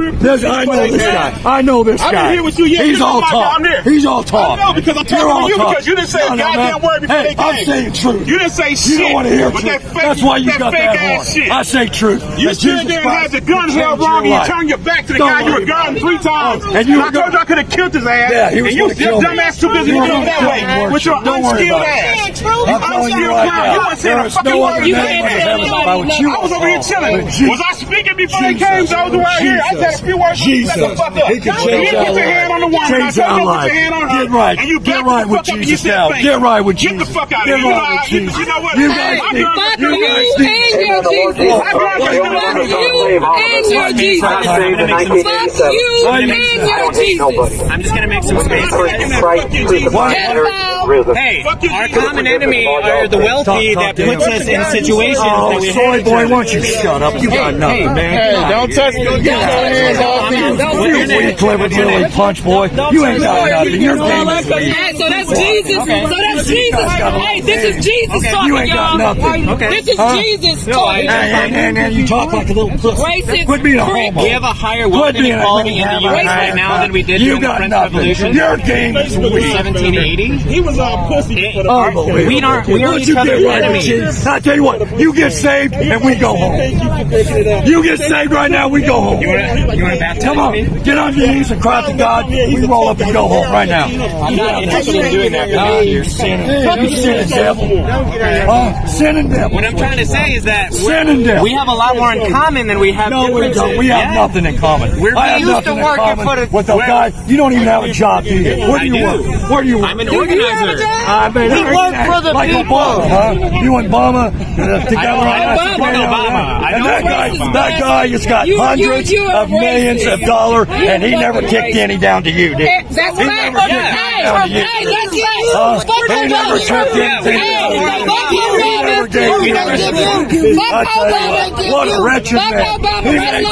This, I know this guy. I know this I guy. didn't hear what you- yeah, He's all talk. down there. He's all talk. I know, because I'm You're all to you talk. because you didn't say a No, no, goddamn man. word before Hey, they came. I'm saying truth. You didn't say shit. You don't want to hear truth. that fake, That's why you that got fake that ass horn. shit. I say truth. You That stood Jesus there and had the gun held wrong and you turned your back to the Don't guy you were gunning three times. And you I told you I could have killed his ass. Yeah, he was and you gonna kill me. dumbass too busy were doing gonna that way with your weren't? Unskilled it. ass. I'm you Unskilled clown. You wasn't saying a fucking word. You name ain't under had heaven nobody by which know. you I was over here chilling. Was I speaking before they came? So I was right here. I said a few words. Jesus. Shut the fuck up. He can change our put your hand on the woman. I Change our you life. your hand on her. Get right. And you Get right with fuck you Jesus now. Get right with Jesus. the fuck out of Get. You right with Jesus. you know what? You guys I'm need- done. Fuck you you and your Jesus. Fuck you and your Jesus. I'm Fuck you and your Jesus. I'm just gonna make some space. What? Hey, our common enemy are the wealthy that puts us in situations Oh, that we soy hate. boy, why don't you shut up? You got nothing, man. Hey, don't touch me. Get your hands off me. You weak, clever, Billy punch boy. You ain't got nothing. Your game is weak. Hey, so that's Jesus. So that's Jesus. Hey, this is Jesus You talking, ain't got y'all. nothing. This is Huh? Jesus And, talking. and, and, and you talk like a little pussy. Racist Quit being a prick. homo. We have a higher wealth Quit being a inequality in the U.S. right now than we did You during the got French nothing. Revolution. Your game is weak. 1780. He was all pussy for the Unbelievable. We aren't- we are don't each you other's get right enemies. with Jesus? I tell you what, you get saved and we go home. You for picking it up. You get saved right now, we go home. You wanna, you baptize Come on, get on your knees and cry to God. We roll up and go home right now. I'm not interested in doing that. You're sinning. You're sinning, devil. Ah, sinning, devil. What I'm trying to say is that Sinning, devil. we have a lot more in common than we have No, we don't. We have Yeah. nothing in common. We're I have used to nothing in working common for the- with the Where- guy. You don't even have a job, do you? Where do you work? Where do you work? I'm an organizer. I mean, We work for the like people. Obama, huh? You and Obama uh, together I on know that. Obama. I And that guy, Obama. that guy has got You- you- hundreds you are of millions racist. of dollars, and he fucking never kicked any down to you, did he? That's He right. never kicked Hey, any down to you. hey, that's right. Uh, he never Obama. took anything Hey, down to you. fuck He never Obama. gave you anything. I tell you what, what a wretched man. He, right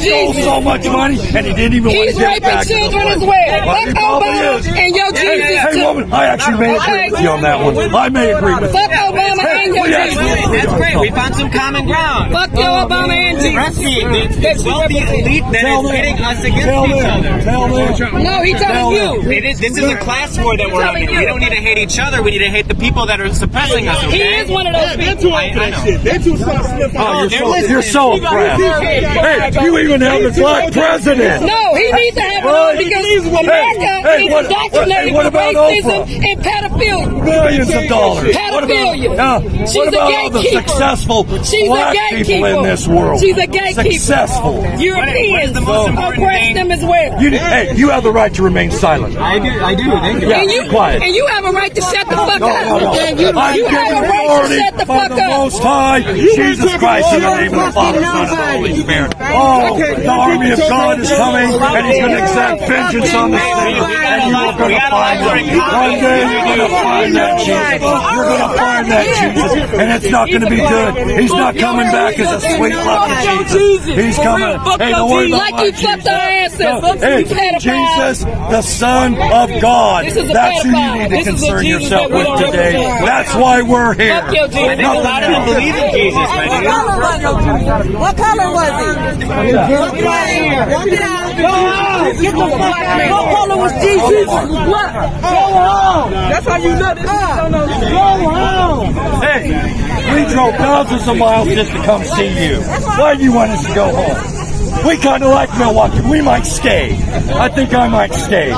he stole so much money, and he didn't even want to give it back to the children as well. Well, he Fuck probably Obama and your Hey, Jesus hey, too. woman, I actually may agree with you on that one. I may agree with you. Fuck Obama and your we That's great. We found some common ground. Fuck your Obama and Jesus. Rusty, the, the wealthy elite that Tell is them. pitting us Tell against each them. other. Tell them. No, he Tell telling you. It is, this is a class war that we're telling under. you. We don't need to hate each other. We need to hate the people that are suppressing us. He is one of those Yeah, they're people. too old for that shit. They're too slow to slip Oh, you're so, listening. you're so proud. Hey, you even have a black president. No, he needs to have it Right. on because Hey, America hey, is what- indoctrinated what with about racism Oprah? and pedophilia. Millions of dollars. What about, Pedophilia. uh, She's what a about all the successful She's a black people in this world? She's a gatekeeper. Successful. Europeans the most important oppress thing? them as well. You, hey, you have the right to remain silent. I do. I do. Thank you. Yeah, and you be quiet. and you have a right to shut the fuck No, up. no, no. And you, I'm you have a right to authority shut the by fuck the up. Most High, Jesus Christ, in the name of the Father, Son, and Holy Spirit. Oh, the army of God is coming, and He's going to exact vengeance on the sinner, and you are going to find Him. One day you're going to find that Jesus. You're going to find that Jesus, and it's not going to be good. He's not coming back as a sweet loving Jesus. He's coming. Hey, don't worry about Like you fucked our ancestors. Jesus, the Son of God. This is a That's who you need to This is a concern yourself with today. That's why we're here. Fuck your Jesus. I think a lot of believe in Jesus, my What color was he? What color was he? Walk it out here. Walk it out. Get the fuck out. What color was Jesus? What? Go home. That's how you know this. Go home. Hey, we drove thousands of miles just to come see you. Why do you want us to go home? We kind of like Milwaukee. We might stay. I think I might stay.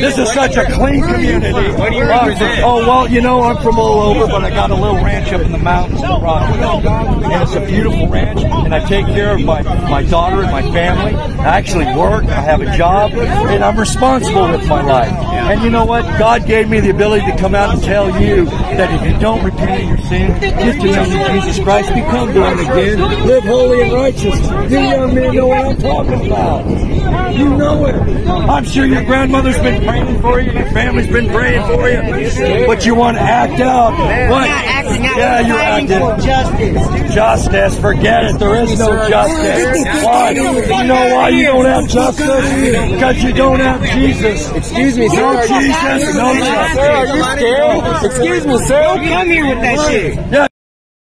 This is such a clean community. What do you Uh, represent? Oh, well, you know, I'm from all over, but I got a little ranch up in the mountains in Rockville. And it's a beautiful ranch, and I take care of my, my daughter and my family. I actually work, I have a job, and I'm responsible with my life. And you know what? God gave me the ability to come out and tell you that if you don't repent of your sin, get to know Jesus Christ, become born again, live holy and righteous. You young men know what I'm talking about. You know it. I'm sure your grandmother's been praying for you, your family's been praying for you, but you want to act out. What? Yeah, you're acting. justice. Justice, forget it. There is no justice. Why? You know why you don't have justice? Because you don't have Jesus. Excuse me, sir. No Jesus, no justice. Excuse me, sir. Don't come here with that shit. Yeah.